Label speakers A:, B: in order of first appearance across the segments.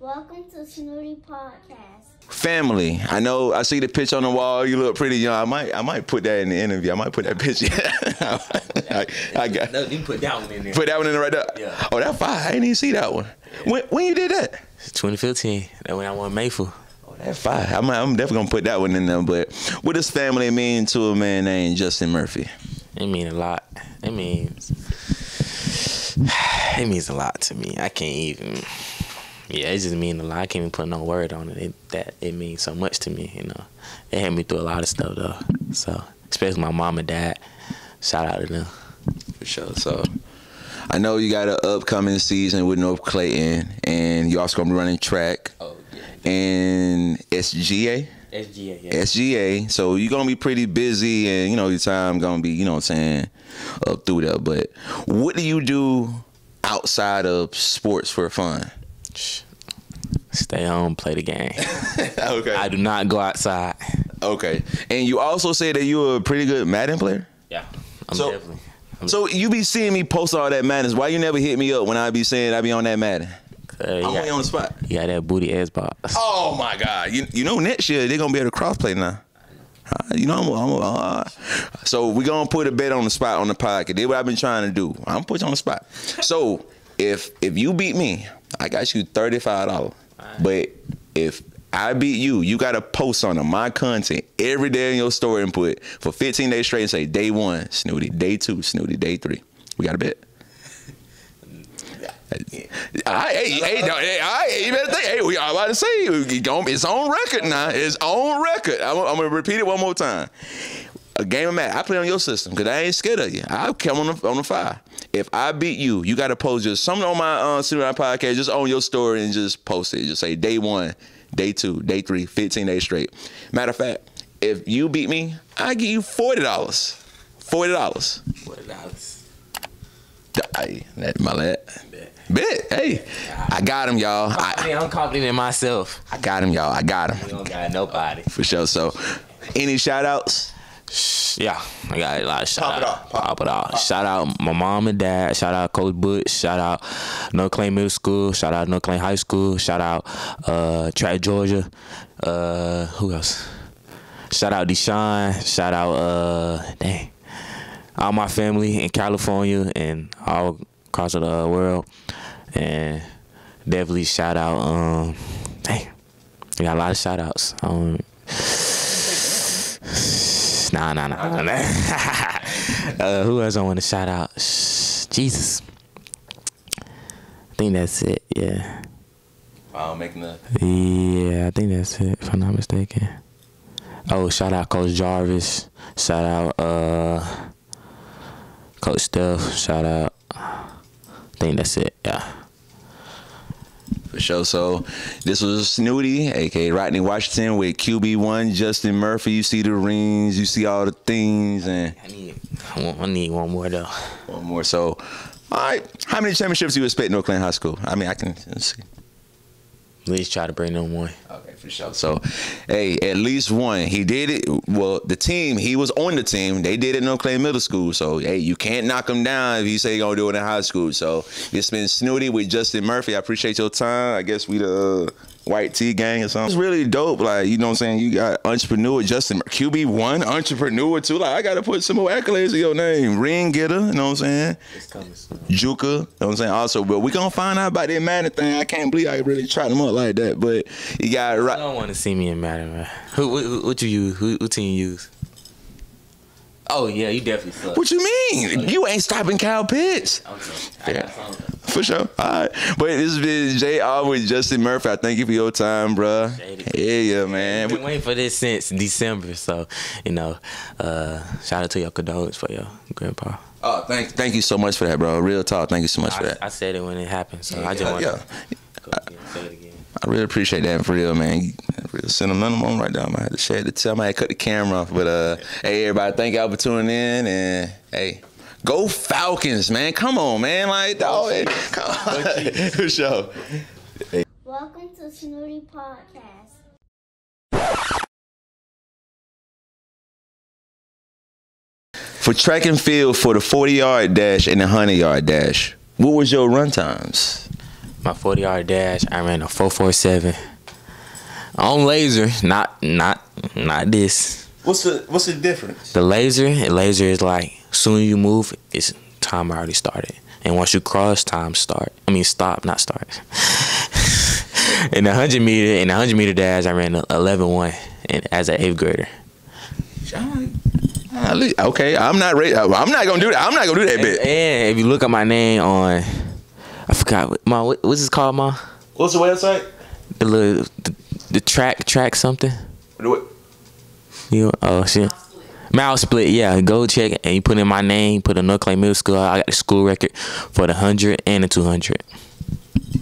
A: Welcome to Snoody Podcast.
B: Family, I know I see the picture on the wall. You look pretty young. I might, I might put that in the interview. I might put that picture. I, I got
C: No, you can put that one in there.
B: put that one in there right there.
C: Yeah.
B: Oh, that fire! I didn't even see that one. When, when you did that?
C: 2015. That when I won Mayfield.
B: Oh, that fire! I'm, I'm definitely gonna put that one in there. But what does family mean to a man named Justin Murphy?
C: It mean a lot. It means it means a lot to me. I can't even. Yeah, it just mean a lot. I can't even put no word on it. it that it means so much to me. You know, it helped me through a lot of stuff though. So especially my mom and dad. Shout out to them.
B: For sure. So I know you got an upcoming season with North Clayton, and you also gonna be running track
C: Oh yeah.
B: and SGA.
C: SGA. Yeah.
B: SGA. So you're gonna be pretty busy and you know your time gonna be, you know what I'm saying, up through there. But what do you do outside of sports for fun?
C: Stay home, play the game.
B: okay.
C: I do not go outside.
B: okay. And you also say that you're a pretty good Madden player?
C: Yeah. I'm
B: So-
C: definitely.
B: So you be seeing me post all that Madden. Why you never hit me up when I be saying I be on that Madden?
C: Uh,
B: I'm only on the spot.
C: Yeah, that booty ass box.
B: Oh my God! You, you know next year they're gonna be able to crossplay now. Uh, you know I'm, I'm uh, so we gonna put a bet on the spot on the podcast. That's what I've been trying to do. I'm put you on the spot. So if if you beat me, I got you thirty five dollars. But if I beat you, you got to post on my content every day in your story and put for 15 days straight and say day one, Snoody, day two, Snoody, day three. We got a bet. I, hey, hey, no, hey, I, you better think. Hey, we all about to say gon- it's on record now. It's on record. I'm, I'm gonna repeat it one more time. A game of Madden. I play on your system because I ain't scared of you. I come on the on the fire. If I beat you, you got to post just something on my uh, Cinema podcast, just on your story and just post it. Just say day one, day two, day three, 15 days straight. Matter of fact, if you beat me, I give you forty dollars. Forty dollars.
C: What dollars?
B: Hey, that my lad. Bet. Hey, I got him, y'all.
C: I
B: I,
C: mean, I'm confident in myself.
B: I got him, y'all. I got him.
C: You don't got nobody.
B: for sure. So, any shout outs?
C: Yeah, I got a lot of shout
B: Pop it
C: out.
B: off, pop
C: Pop it off. Shout out my mom and dad. Shout out Coach Butch. Shout out North Clay Middle School. Shout out North Clay High School. Shout out uh, Track Georgia. Uh, who else? Shout out Deshaun. Shout out uh, dang, all my family in California and all across the uh, world. And definitely shout out. Um, dang, I got a lot of shout outs. Um, Nah, nah, nah. nah. uh, who else I want to shout out? Shh, Jesus. I think that's it. Yeah.
B: I'm make the.
C: Yeah, I think that's it, if I'm not mistaken. Oh, shout out Coach Jarvis. Shout out uh Coach Steph. Shout out. I think that's it. Yeah.
B: For sure. So this was Snoody, aka Rodney Washington, with QB1 Justin Murphy. You see the rings, you see all the things, and
C: I need. I, want, I need one more though.
B: one more. So, all right, how many championships do you expect in Oakland High School? I mean, I can see.
C: At least try to bring them one.
B: Okay, for sure. So, hey, at least one. He did it. Well, the team, he was on the team. They did it in Oak Clay Middle School. So, hey, you can't knock him down if you say you're going to do it in high school. So, it's been Snoody with Justin Murphy. I appreciate your time. I guess we the uh, White Tea Gang or something. It's really dope. Like, you know what I'm saying? You got entrepreneur Justin QB1, entrepreneur too. Like, I got to put some more accolades in your name. Ring getter, you know what I'm saying?
C: It's coming.
B: Juka, you know what I'm saying? Also, but we gonna find out about that Madden thing. I can't believe I really tried them up like that. But you got it
C: I
B: right.
C: don't want to see me in Madden, man. Who, what you use? Who, what team you use? Oh yeah, you definitely suck.
B: What you mean? You ain't stopping Kyle Pitts.
C: I
B: Yeah. For sure. All right. But this has been JR with Justin Murphy. I thank you for your time, bruh. Yeah, yeah, man.
C: We've been waiting for this since December, so you know, uh, shout out to your condolence for your grandpa.
B: Oh, thank, thank you so much for that, bro. Real talk. Thank you so much for that.
C: I said it when it happened, so I just
B: yeah,
C: want
B: yeah.
C: to say it again.
B: I really appreciate that for real, man. You- Real sentimental right now. I might have to share the tell. I might have to cut the camera off. But uh, hey, everybody, thank y'all for tuning in. And hey, go Falcons, man. Come on, man. Like, dog, hey, come on. for sure.
A: Welcome to Snoody Podcast.
B: For track and field for the 40 yard dash and the 100 yard dash, what was your run times?
C: My 40 yard dash, I ran a 447 on laser, not not not this.
B: What's the What's the difference?
C: The laser, laser is like soon you move, it's time already started, and once you cross, time start. I mean stop, not start. in the hundred meter, in the hundred meter dash, I ran 11-1 and as an eighth grader.
B: Okay, I'm not ready. I'm not gonna do that. I'm not gonna do that
C: and,
B: bit.
C: And if you look at my name on, I forgot, ma, what, what's this called, ma?
B: What's the website?
C: The little, the, the track, track something.
B: What?
C: You oh shit. MileSplit, yeah. Go check and you put in my name, put a no claim middle school. I got the school record for the hundred and the two hundred.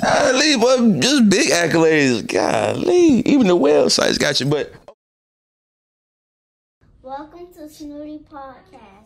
B: Golly, boy, just big accolades. Golly, even the website's got you. But
A: welcome to Snoody Podcast.